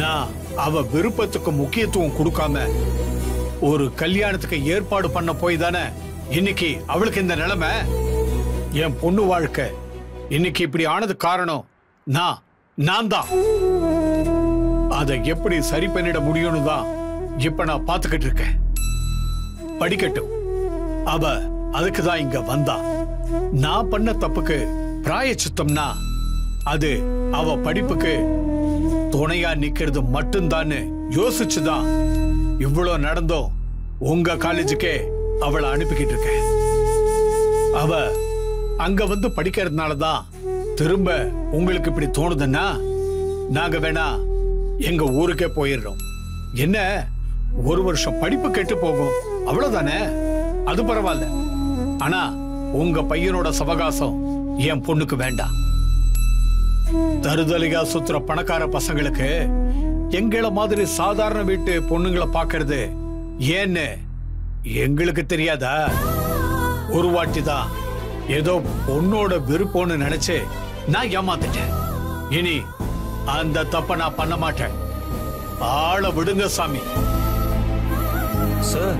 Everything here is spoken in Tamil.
நான் அவ விருப்பத்துக்கு முக்கியத்துவம் கொடுக்காம ஒரு கல்யாணத்துக்கு ஏற்பாடு பண்ண போய் தானே? இன்னைக்கு அவளுக்கு இந்த நிலைமை? என் பொண்ணு வாழ்க்கை இன்னைக்கு இப்படி ஆனது காரணம் நான் நான் தான் அதை எப்படி சரி பண்ணிட முடியும்னு தான் இப்ப நான் பாத்துக்கிட்டு இருக்கேன். படிக்கட்டும். அவ அதுக்கு தான் இங்க வந்தா. நான் பண்ண தப்புக்கு பிராயச்சித்தம்னா அது அவ படிப்புக்கு துணையா நிக்கிறது மட்டும்தான்னு யோசிச்சுதான் இவ்வளவு நடந்தோம் உங்க காலேஜுக்கே அவளை அனுப்பிக்கிட்டு இருக்கேன். அவ அங்க வந்து படிக்கிறதுனால தான் திரும்ப உங்களுக்கு இப்படி தோணுதுன்னா நாங்க வேணா எங்க ஊருக்கே போயிடுறோம் என்ன ஒரு வருஷம் படிப்பு கெட்டு போகும் அவ்வளவுதானே? அது பரவாயில்ல ஆனா உங்க பையனோட சவகாசம் என் பொண்ணுக்கு வேண்டாம். தருதலிகா சுத்துற பணக்கார பசங்களுக்கு எங்களை மாதிரி சாதாரண வீட்டு பொண்ணுங்களை பாக்குறது ஏன்னு எங்களுக்கு தெரியாதா? ஒரு வாட்டி தான் ஏதோ பொண்ணோட விருப்பம்னு நினைச்சு நான் ஏமாத்துட்டேன். இனி அந்த தப்ப நான் பண்ண மாட்டேன். ஆள விடுங்க சாமி. சார்